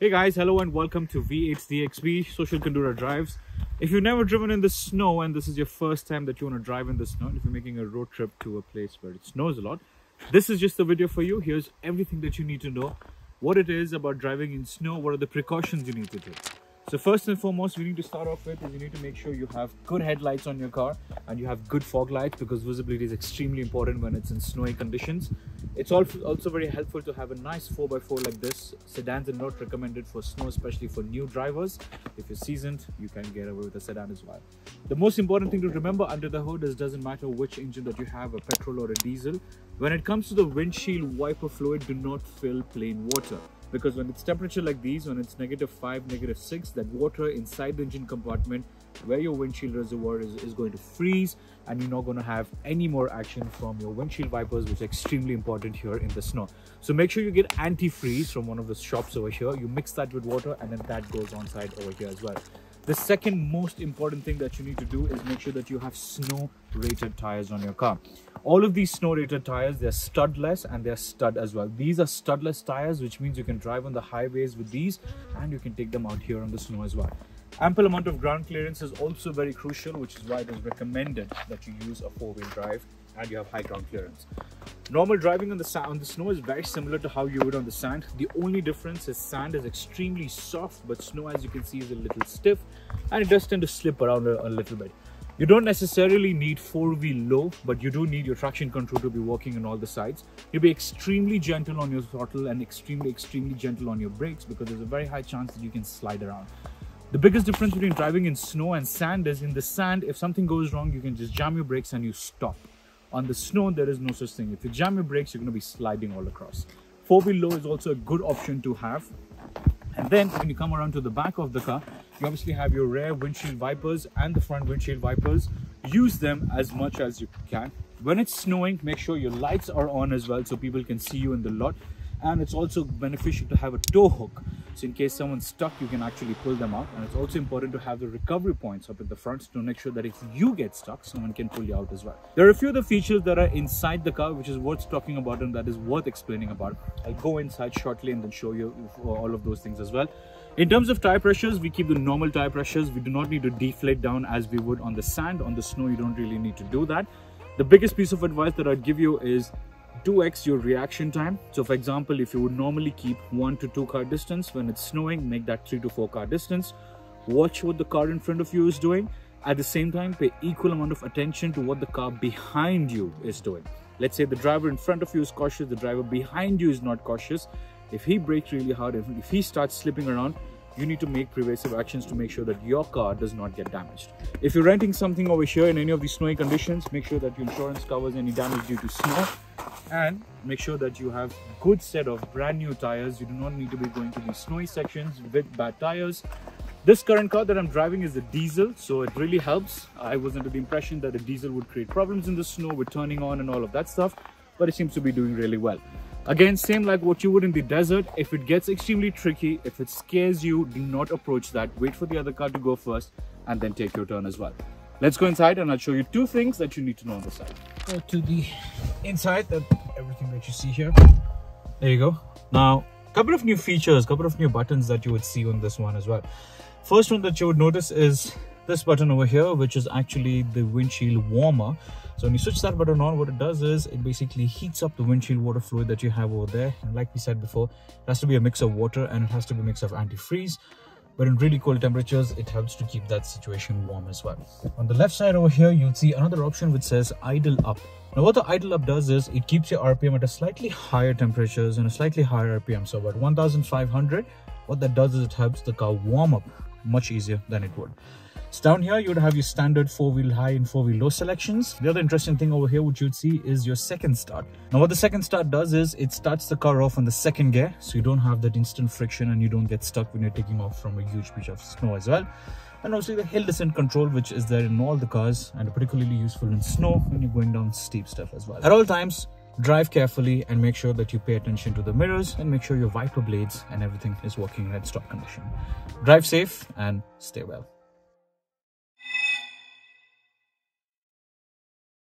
Hey guys, hello and welcome to V8DXB Social Kandura Drives. If you've never driven in the snow and this is your first time that you want to drive in the snow, if you're making a road trip to a place where it snows a lot, this is just the video for you. Here's everything that you need to know, what it is about driving in snow, what are the precautions you need to take. So first and foremost, you need to start off with is you need to make sure you have good headlights on your car and you have good fog lights because visibility is extremely important when it's in snowy conditions. It's also very helpful to have a nice 4x4 like this. Sedans are not recommended for snow, especially for new drivers. If you're seasoned, you can get away with a sedan as well. The most important thing to remember under the hood is doesn't matter which engine that you have, a petrol or a diesel. When it comes to the windshield wiper fluid, do not fill plain water because when it's temperature like these, when it's negative 5, negative 6, that water inside the engine compartment where your windshield reservoir is, is going to freeze and you're not going to have any more action from your windshield wipers which is extremely important here in the snow. So make sure you get antifreeze from one of the shops over here. You mix that with water and then that goes on side over here as well. The second most important thing that you need to do is make sure that you have snow rated tires on your car. All of these snow rated tires, they're studless and they're stud as well. These are studless tires, which means you can drive on the highways with these and you can take them out here on the snow as well. Ample amount of ground clearance is also very crucial, which is why it is recommended that you use a four-wheel drive and you have high ground clearance. Normal driving on the, on the snow is very similar to how you would on the sand. The only difference is sand is extremely soft, but snow, as you can see, is a little stiff and it does tend to slip around a, a little bit. You don't necessarily need four-wheel low, but you do need your traction control to be working on all the sides. You'll be extremely gentle on your throttle and extremely, extremely gentle on your brakes because there's a very high chance that you can slide around. The biggest difference between driving in snow and sand is in the sand, if something goes wrong, you can just jam your brakes and you stop. On the snow, there is no such thing. If you jam your brakes, you're going to be sliding all across. Four-wheel low is also a good option to have. And then when you come around to the back of the car, you obviously have your rear windshield wipers and the front windshield wipers. Use them as much as you can. When it's snowing, make sure your lights are on as well so people can see you in the lot. And it's also beneficial to have a tow hook so in case someone's stuck, you can actually pull them out. And it's also important to have the recovery points up at the front to make sure that if you get stuck, someone can pull you out as well. There are a few other features that are inside the car, which is worth talking about and that is worth explaining about. I'll go inside shortly and then show you all of those things as well. In terms of tire pressures, we keep the normal tire pressures. We do not need to deflate down as we would on the sand. On the snow, you don't really need to do that. The biggest piece of advice that I'd give you is 2x your reaction time. So for example, if you would normally keep one to two car distance, when it's snowing, make that three to four car distance. Watch what the car in front of you is doing. At the same time, pay equal amount of attention to what the car behind you is doing. Let's say the driver in front of you is cautious, the driver behind you is not cautious. If he brakes really hard, if, he starts slipping around, you need to make pervasive actions to make sure that your car does not get damaged. If you're renting something over here in any of these snowy conditions, make sure that your insurance covers any damage due to snow and make sure that you have good set of brand new tires. You do not need to be going to these snowy sections with bad tires. This current car that i'm driving is a diesel so it really helps. I was under the impression that a diesel would create problems in the snow with turning on and all of that stuff but it seems to be doing really well. Again same like what you would in the desert. If it gets extremely tricky if it scares you do not approach that. Wait for the other car to go first and then take your turn as well let's go inside and i'll show you two things that you need to know on the side. Go to the inside that everything that you see here. There you go. Now a couple of new features couple of new buttons that you would see on this one as well. First one that you would notice is this button over here which is actually the windshield warmer. So when you switch that button on what it does is it basically heats up the windshield water fluid that you have over there. And like we said before it has to be a mix of water and it has to be a mix of antifreeze but in really cold temperatures it helps to keep that situation warm as well. On the left side over here you'll see another option which says idle up. Now what the idle up does is it keeps your rpm at a slightly higher temperatures and a slightly higher rpm so about 1500 what that does is it helps the car warm up much easier than it would so down here, you would have your standard four-wheel high and four-wheel low selections. The other interesting thing over here, which you'd see is your second start. Now, what the second start does is it starts the car off on the second gear, so you don't have that instant friction and you don't get stuck when you're taking off from a huge piece of snow as well. And also the hill descent control, which is there in all the cars and particularly useful in snow when you're going down steep stuff as well. At all times, drive carefully and make sure that you pay attention to the mirrors and make sure your wiper blades and everything is working in stock condition. Drive safe and stay well.